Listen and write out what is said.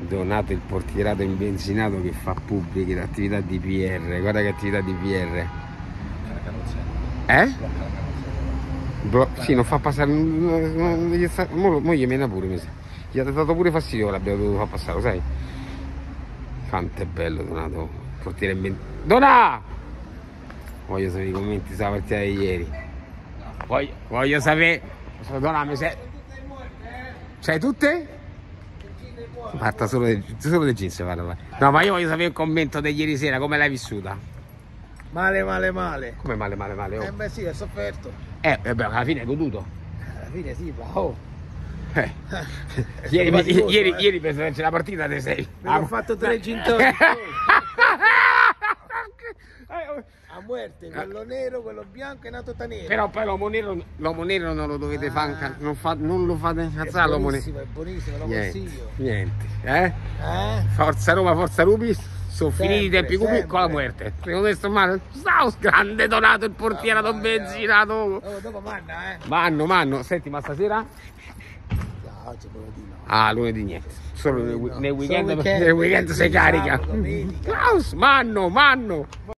Donato il portierato imbenzinato che fa pubbliche l'attività di PR. Guarda che attività di PR. Eh? Blo- sì, non fa passare. Mo, gli mena pure, mi sa. Gli ha dato pure fastidio che l'abbiamo dovuto far passare, lo sai? Quanto è bello Donato. Portiere imben... Dona! Voglio sapere i commenti sulla partita di ieri. Voglio, voglio sapere. Dona, mi sei. Sei tutte? Fatta solo dei, solo jeans, guarda, guarda. No, ma io voglio sapere il commento di ieri sera, come l'hai vissuta? Male, male, male. Come male, male, male? Oh. Eh beh sì, ho sofferto. Eh, vabbè, alla fine hai goduto. Alla fine sì, ma oh. Eh. Ieri, ieri, eh. ieri per la partita te sei. Mi ho fatto tre gin. Eh, A muerte, quello nero, quello bianco e una tutta nera. Però poi l'uomo nero, l'uomo nero non lo dovete Ah. fare, non, fa- non lo fate è incazzare l'uomo nero. è buonissimo, lo Niente, consiglio. niente, eh? Eh? Forza Roma, forza Rubi, sono finiti i tempi cupi con la muerte. Secondo te sto male? Staus, grande donato il portiere don mia. benzinato. Oh, dopo manna, eh? Manno, manno, senti, ma stasera? No, oggi no. Ah, lunedì niente. Solo No. nei weekend, Solo weekend, nei weekend sei sabato, carica. Klaus, manno, manno.